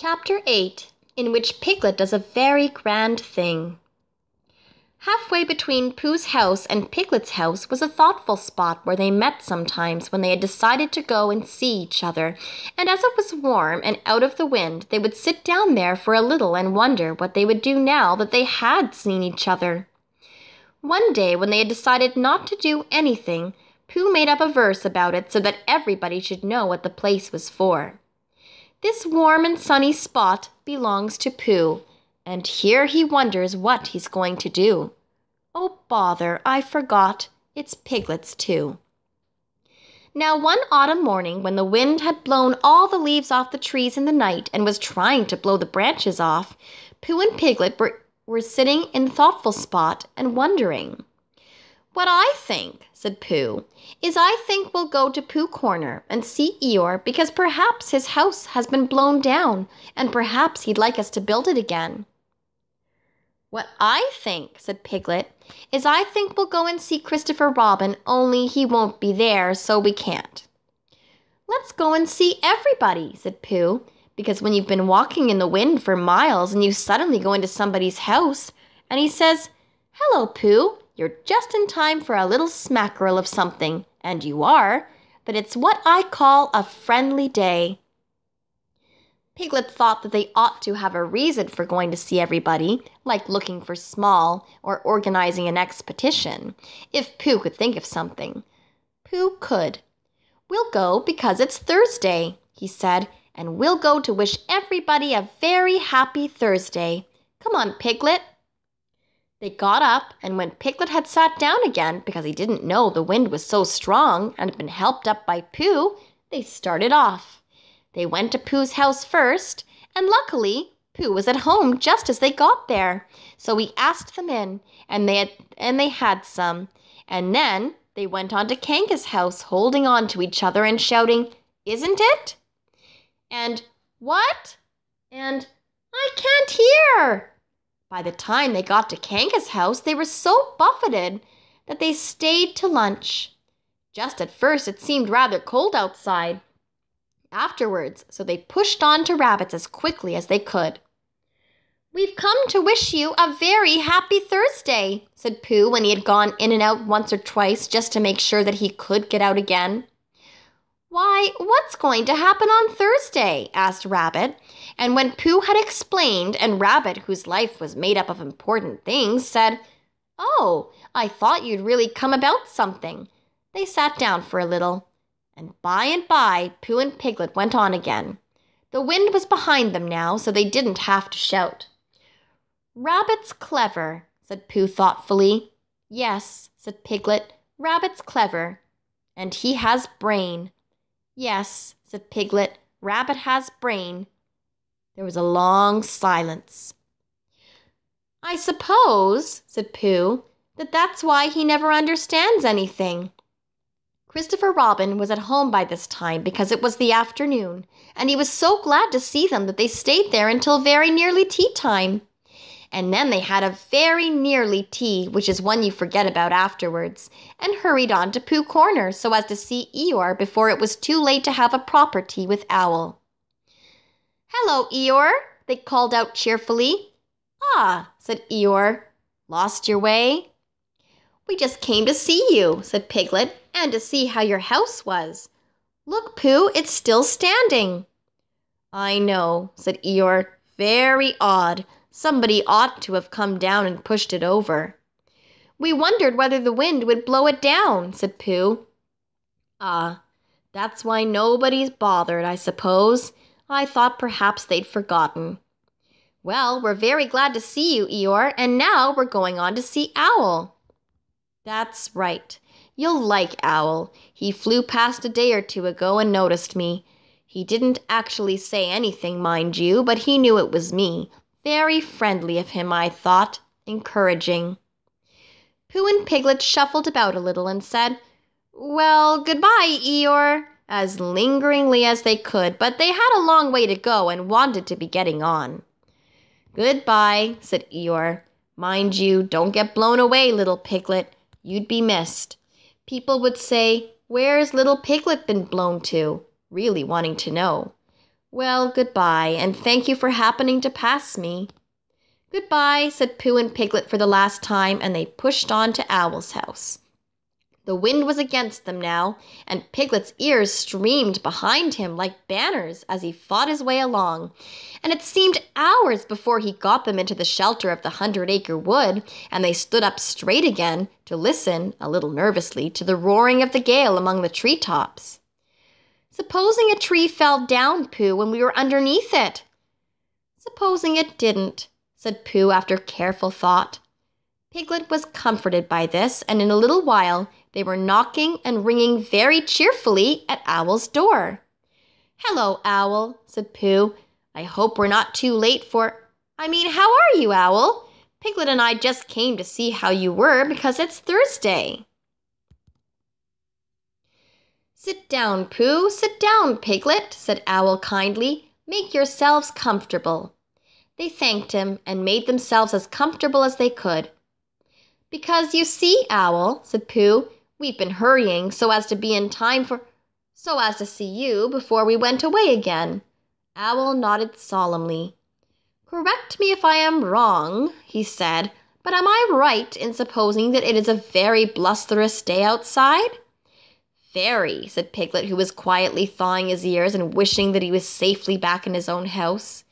Chapter 8 In which Piglet does a very grand thing. Halfway between Pooh's house and Piglet's house was a thoughtful spot where they met sometimes when they had decided to go and see each other, and as it was warm and out of the wind, they would sit down there for a little and wonder what they would do now that they had seen each other. One day, when they had decided not to do anything, Pooh made up a verse about it so that everybody should know what the place was for. This warm and sunny spot belongs to Pooh, and here he wonders what he's going to do. Oh, bother, I forgot. It's Piglet's too. Now, one autumn morning, when the wind had blown all the leaves off the trees in the night and was trying to blow the branches off, Pooh and Piglet were, were sitting in a thoughtful spot and wondering. What I think, said Pooh, is I think we'll go to Pooh Corner and see Eeyore because perhaps his house has been blown down and perhaps he'd like us to build it again. What I think, said Piglet, is I think we'll go and see Christopher Robin, only he won't be there, so we can't. Let's go and see everybody, said Pooh, because when you've been walking in the wind for miles and you suddenly go into somebody's house and he says, Hello, Pooh, you're just in time for a little smackerel of something, and you are, but it's what I call a friendly day. Piglet thought that they ought to have a reason for going to see everybody, like looking for Small or organizing an expedition, if Pooh could think of something. Pooh could. We'll go because it's Thursday, he said, and we'll go to wish everybody a very happy Thursday. Come on, Piglet. They got up, and when Piglet had sat down again, because he didn't know the wind was so strong and had been helped up by Pooh, they started off. They went to Pooh's house first, and luckily Pooh was at home just as they got there. So he asked them in, and they had, and they had some. And then they went on to Kanga's house, holding on to each other and shouting, Isn't it? And what? And I can't hear. By the time they got to Kanga's house, they were so buffeted that they stayed to lunch. Just at first, it seemed rather cold outside. Afterwards, so they pushed on to Rabbit's as quickly as they could. We've come to wish you a very happy Thursday, said Pooh when he had gone in and out once or twice just to make sure that he could get out again. Why, what's going to happen on Thursday? asked Rabbit. And when Pooh had explained, and Rabbit, whose life was made up of important things, said, Oh, I thought you'd really come about something. They sat down for a little, and by and by Pooh and Piglet went on again. The wind was behind them now, so they didn't have to shout. Rabbit's clever, said Pooh thoughtfully. Yes, said Piglet, Rabbit's clever. And he has brain. Yes, said Piglet, Rabbit has brain. There was a long silence. I suppose, said Pooh, that that's why he never understands anything. Christopher Robin was at home by this time because it was the afternoon, and he was so glad to see them that they stayed there until very nearly tea time and then they had a very nearly tea, which is one you forget about afterwards, and hurried on to Pooh Corner so as to see Eeyore before it was too late to have a proper tea with Owl. Hello, Eeyore, they called out cheerfully. Ah, said Eeyore, lost your way? We just came to see you, said Piglet, and to see how your house was. Look, Pooh, it's still standing. I know, said Eeyore. Very odd. Somebody ought to have come down and pushed it over. We wondered whether the wind would blow it down, said Pooh. Ah, that's why nobody's bothered, I suppose. I thought perhaps they'd forgotten. Well, we're very glad to see you, Eeyore, and now we're going on to see Owl. That's right. You'll like Owl. He flew past a day or two ago and noticed me. He didn't actually say anything, mind you, but he knew it was me, very friendly of him, I thought, encouraging. Pooh and Piglet shuffled about a little and said, Well, goodbye, Eeyore, as lingeringly as they could, but they had a long way to go and wanted to be getting on. Goodbye, said Eeyore. Mind you, don't get blown away, little Piglet. You'd be missed. People would say, Where's little Piglet been blown to? Really wanting to know. Well, goodbye, and thank you for happening to pass me. Goodbye, said Pooh and Piglet for the last time, and they pushed on to Owl's house. The wind was against them now, and Piglet's ears streamed behind him like banners as he fought his way along, and it seemed hours before he got them into the shelter of the hundred acre wood, and they stood up straight again to listen, a little nervously, to the roaring of the gale among the tree tops. Supposing a tree fell down, Pooh, when we were underneath it? Supposing it didn't, said Pooh after careful thought. Piglet was comforted by this, and in a little while they were knocking and ringing very cheerfully at Owl's door. Hello, Owl, said Pooh. I hope we're not too late for. I mean, how are you, Owl? Piglet and I just came to see how you were because it's Thursday. Sit down, Pooh, sit down, Piglet, said Owl kindly. Make yourselves comfortable. They thanked him and made themselves as comfortable as they could. Because you see, Owl, said Pooh, we've been hurrying so as to be in time for. so as to see you before we went away again. Owl nodded solemnly. Correct me if I am wrong, he said, but am I right in supposing that it is a very blusterous day outside? Very, said Piglet, who was quietly thawing his ears and wishing that he was safely back in his own house.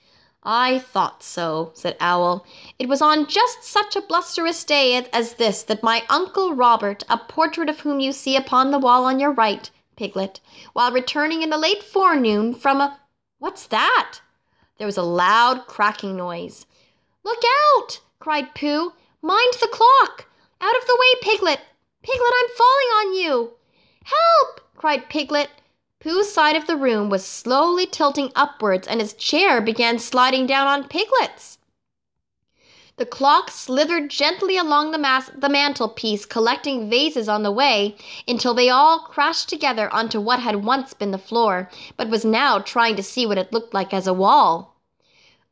I thought so, said Owl. It was on just such a blusterous day as this that my Uncle Robert, a portrait of whom you see upon the wall on your right, Piglet, while returning in the late forenoon from a. What's that? There was a loud cracking noise. Look out! cried Pooh. Mind the clock! Out of the way, Piglet! Piglet, I'm falling on you! Help! cried Piglet. Pooh's side of the room was slowly tilting upwards, and his chair began sliding down on Piglet's. The clock slithered gently along the, mas- the mantelpiece, collecting vases on the way, until they all crashed together onto what had once been the floor, but was now trying to see what it looked like as a wall.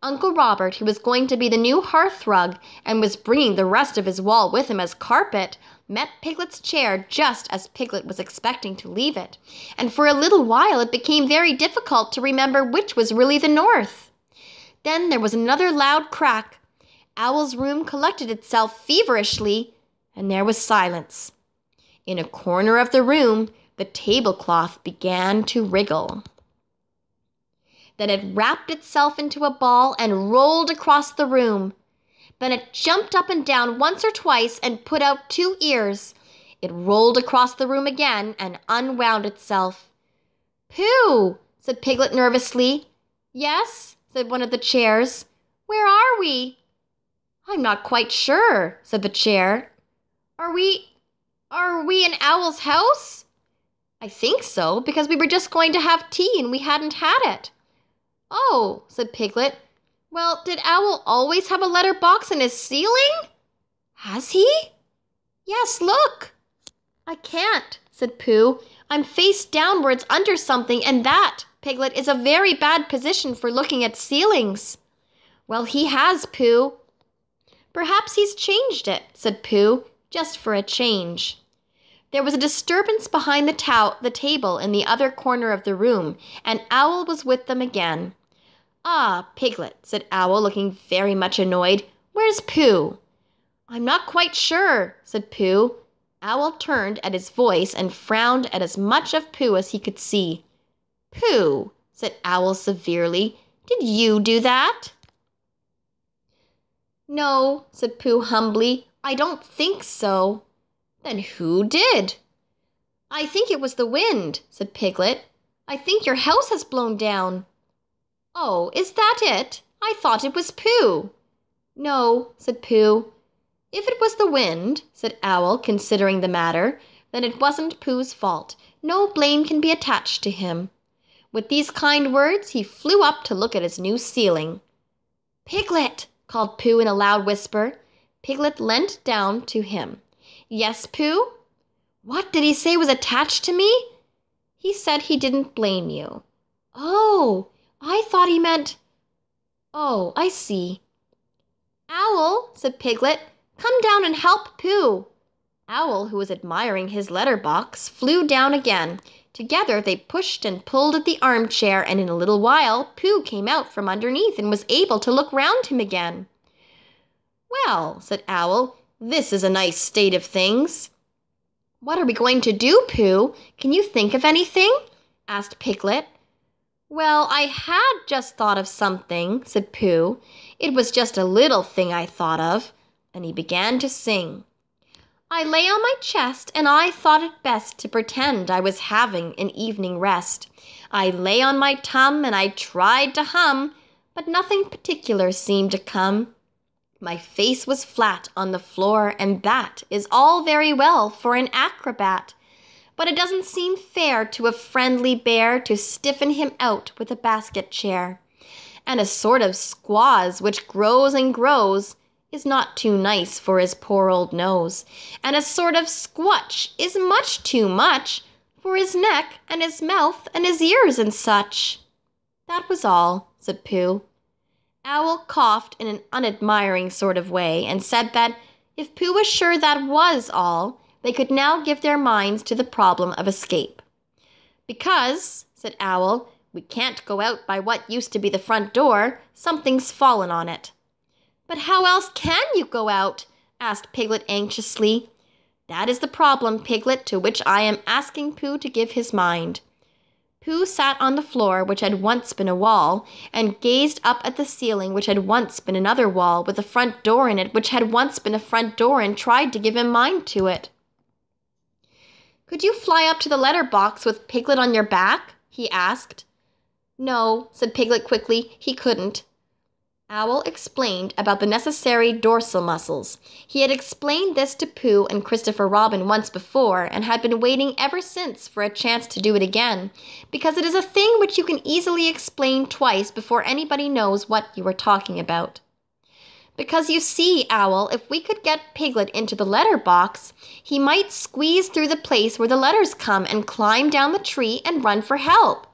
Uncle Robert, who was going to be the new hearth rug and was bringing the rest of his wall with him as carpet, met Piglet's chair just as Piglet was expecting to leave it, and for a little while it became very difficult to remember which was really the north. Then there was another loud crack. Owl's room collected itself feverishly, and there was silence. In a corner of the room, the tablecloth began to wriggle. Then it wrapped itself into a ball and rolled across the room. Then it jumped up and down once or twice and put out two ears. It rolled across the room again and unwound itself. Pooh, said Piglet nervously. Yes, said one of the chairs. Where are we? I'm not quite sure, said the chair. Are we. are we in Owl's house? I think so, because we were just going to have tea and we hadn't had it. Oh, said Piglet. Well, did Owl always have a letter box in his ceiling? Has he? Yes, look. I can't, said Pooh. I'm face downwards under something, and that, Piglet, is a very bad position for looking at ceilings. Well, he has, Pooh. Perhaps he's changed it, said Pooh, just for a change. There was a disturbance behind the, the table in the other corner of the room, and Owl was with them again. Ah, Piglet, said Owl, looking very much annoyed. Where's Pooh? I'm not quite sure, said Pooh. Owl turned at his voice and frowned at as much of Pooh as he could see. Pooh, said Owl severely, did you do that? No, said Pooh humbly, I don't think so. Then who did? I think it was the wind, said Piglet. I think your house has blown down. Oh, is that it? I thought it was Pooh. No, said Pooh. If it was the wind, said Owl, considering the matter, then it wasn't Pooh's fault. No blame can be attached to him. With these kind words, he flew up to look at his new ceiling. Piglet, called Pooh in a loud whisper. Piglet leant down to him. Yes, Pooh? What did he say was attached to me? He said he didn't blame you. Oh, he meant. Oh, I see. Owl, said Piglet, come down and help Pooh. Owl, who was admiring his letter box, flew down again. Together they pushed and pulled at the armchair, and in a little while Pooh came out from underneath and was able to look round him again. Well, said Owl, this is a nice state of things. What are we going to do, Pooh? Can you think of anything? asked Piglet. Well, I had just thought of something, said Pooh. It was just a little thing I thought of. And he began to sing. I lay on my chest, and I thought it best to pretend I was having an evening rest. I lay on my tum, and I tried to hum, but nothing particular seemed to come. My face was flat on the floor, and that is all very well for an acrobat. But it doesn't seem fair to a friendly bear to stiffen him out with a basket chair. And a sort of squaws which grows and grows is not too nice for his poor old nose, and a sort of squutch is much too much for his neck and his mouth and his ears and such. That was all, said Pooh. Owl coughed in an unadmiring sort of way and said that if Pooh was sure that was all, they could now give their minds to the problem of escape. Because, said Owl, we can't go out by what used to be the front door. Something's fallen on it. But how else can you go out? asked Piglet anxiously. That is the problem, Piglet, to which I am asking Pooh to give his mind. Pooh sat on the floor, which had once been a wall, and gazed up at the ceiling, which had once been another wall, with a front door in it, which had once been a front door, and tried to give him mind to it. Could you fly up to the letter box with Piglet on your back? he asked. No, said Piglet quickly, he couldn't. Owl explained about the necessary dorsal muscles. He had explained this to Pooh and Christopher Robin once before, and had been waiting ever since for a chance to do it again, because it is a thing which you can easily explain twice before anybody knows what you are talking about. Because you see, Owl, if we could get Piglet into the letter box, he might squeeze through the place where the letters come and climb down the tree and run for help.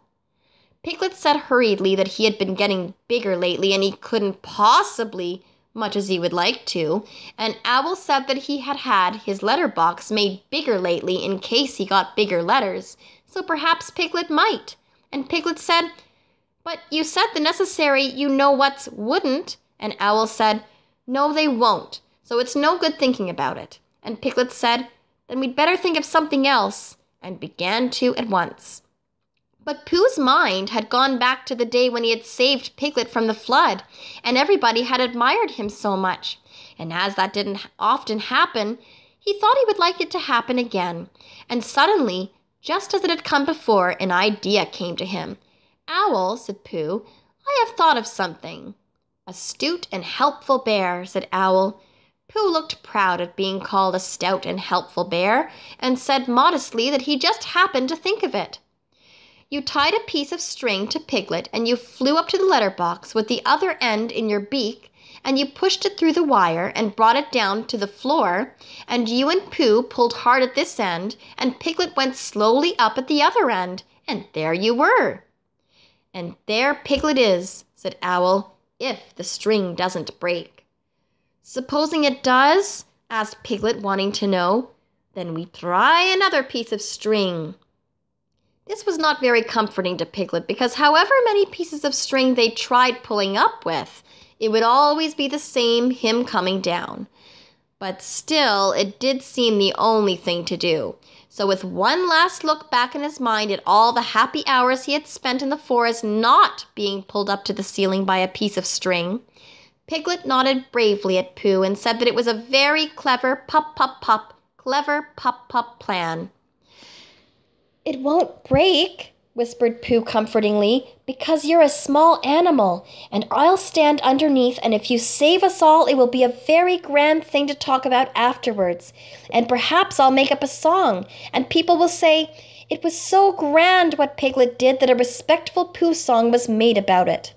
Piglet said hurriedly that he had been getting bigger lately and he couldn't possibly much as he would like to, and Owl said that he had had his letter box made bigger lately in case he got bigger letters, so perhaps Piglet might. And Piglet said, But you said the necessary you know what's wouldn't, and Owl said, No, they won't, so it's no good thinking about it. And Piglet said, Then we'd better think of something else, and began to at once. But Pooh's mind had gone back to the day when he had saved Piglet from the flood, and everybody had admired him so much. And as that didn't often happen, he thought he would like it to happen again. And suddenly, just as it had come before, an idea came to him. Owl, said Pooh, I have thought of something. Astute and helpful bear, said Owl. Pooh looked proud at being called a stout and helpful bear, and said modestly that he just happened to think of it. You tied a piece of string to Piglet and you flew up to the letter box with the other end in your beak and you pushed it through the wire and brought it down to the floor and you and Pooh pulled hard at this end and Piglet went slowly up at the other end and there you were. And there Piglet is, said Owl, if the string doesn't break. Supposing it does? asked Piglet, wanting to know. Then we try another piece of string. This was not very comforting to Piglet because, however many pieces of string they tried pulling up with, it would always be the same him coming down. But still, it did seem the only thing to do. So, with one last look back in his mind at all the happy hours he had spent in the forest not being pulled up to the ceiling by a piece of string, Piglet nodded bravely at Pooh and said that it was a very clever pup pup pup, clever pup pup plan. It won't break, whispered Pooh comfortingly, because you're a small animal, and I'll stand underneath, and if you save us all, it will be a very grand thing to talk about afterwards. And perhaps I'll make up a song, and people will say, It was so grand what Piglet did that a respectful Pooh song was made about it.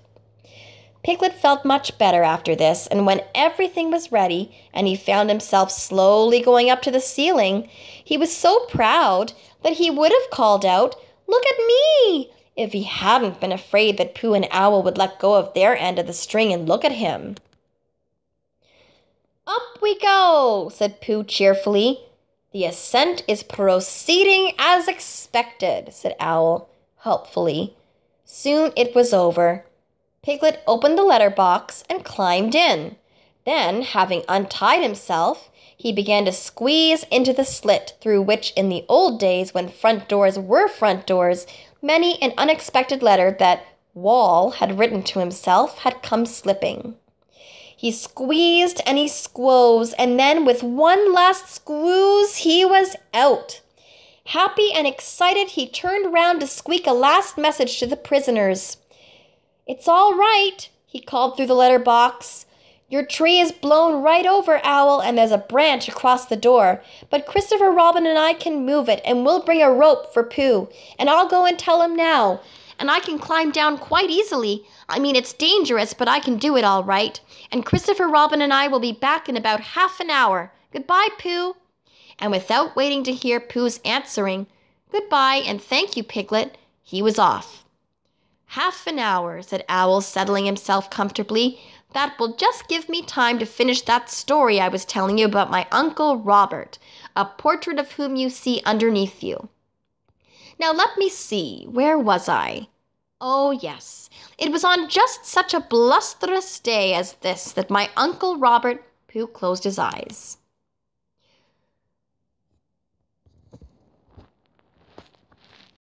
Piglet felt much better after this, and when everything was ready and he found himself slowly going up to the ceiling, he was so proud that he would have called out, Look at me! if he hadn't been afraid that Pooh and Owl would let go of their end of the string and look at him. Up we go, said Pooh cheerfully. The ascent is proceeding as expected, said Owl, helpfully. Soon it was over. Piglet opened the letter box and climbed in. Then, having untied himself, he began to squeeze into the slit through which, in the old days when front doors were front doors, many an unexpected letter that Owl had written to himself had come slipping. He squeezed and he squoze, and then with one last squeeze, he was out. Happy and excited, he turned round to squeak a last message to the prisoners. It's all right, he called through the letter box. Your tree is blown right over, Owl, and there's a branch across the door. But Christopher Robin and I can move it, and we'll bring a rope for Pooh. And I'll go and tell him now. And I can climb down quite easily. I mean, it's dangerous, but I can do it all right. And Christopher Robin and I will be back in about half an hour. Goodbye, Pooh. And without waiting to hear Pooh's answering, Goodbye and thank you, Piglet, he was off. Half an hour, said Owl, settling himself comfortably. That will just give me time to finish that story I was telling you about my Uncle Robert, a portrait of whom you see underneath you. Now let me see, where was I? Oh, yes, it was on just such a blusterous day as this that my Uncle Robert, Pooh closed his eyes.